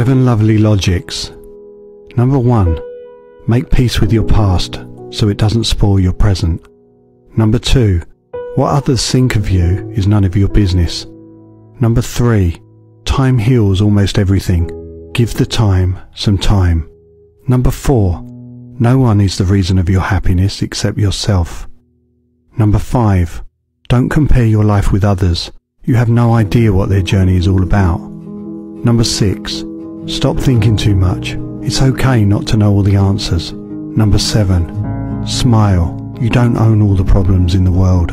Seven lovely logics. Number one, make peace with your past so it doesn't spoil your present. Number two, what others think of you is none of your business. Number three, time heals almost everything. Give the time some time. Number four, no one is the reason of your happiness except yourself. Number five, don't compare your life with others. You have no idea what their journey is all about. Number six, stop thinking too much. It's okay not to know all the answers. Number seven, smile. You don't own all the problems in the world.